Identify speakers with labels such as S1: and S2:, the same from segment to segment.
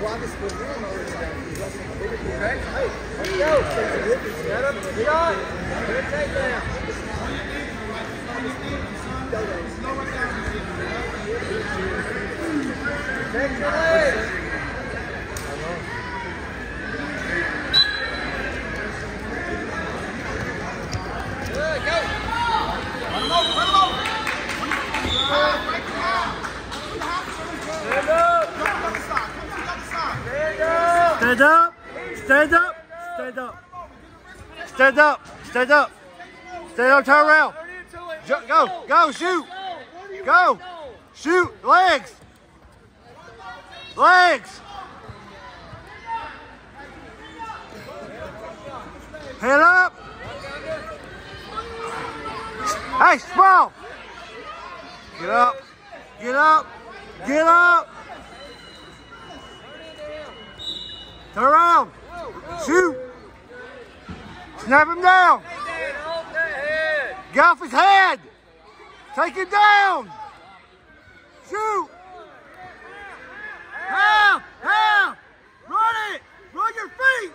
S1: Guadas corriam na Thank you. Stand up. Stand up.
S2: Stand up. Stand up. Stand up. Stand up. Turn around. Go. Go. Shoot. Go. Shoot. Legs. Legs. Head up. Hey, sprawl. Get up. Get up. Get up. Turn around. Shoot. Snap him down. Get off his head. Take it down. Shoot. Help! Help! Run it! Run your feet!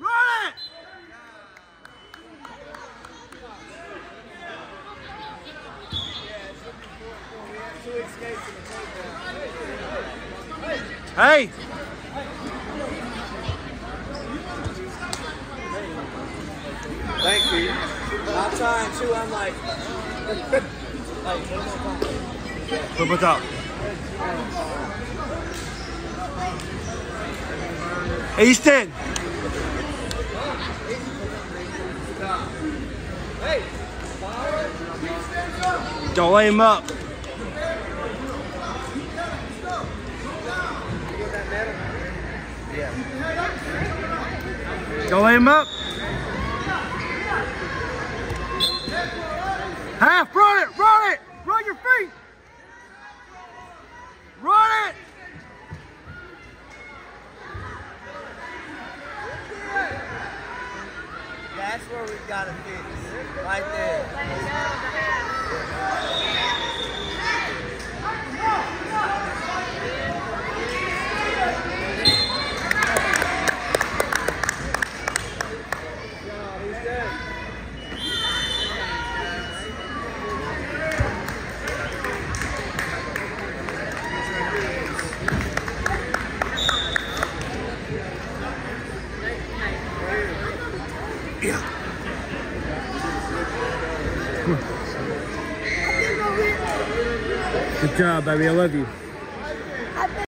S2: Run it! Hey!
S1: Thank you. I'm trying to. I'm like, like, one more time.
S2: Flip it up. Easton!
S1: Hey,
S2: Don't lay him up. Don't lay him up. Half, run it, run it, run your feet. Run it.
S1: that's where we've got to fix. Right there.
S2: Good job, baby. I love you.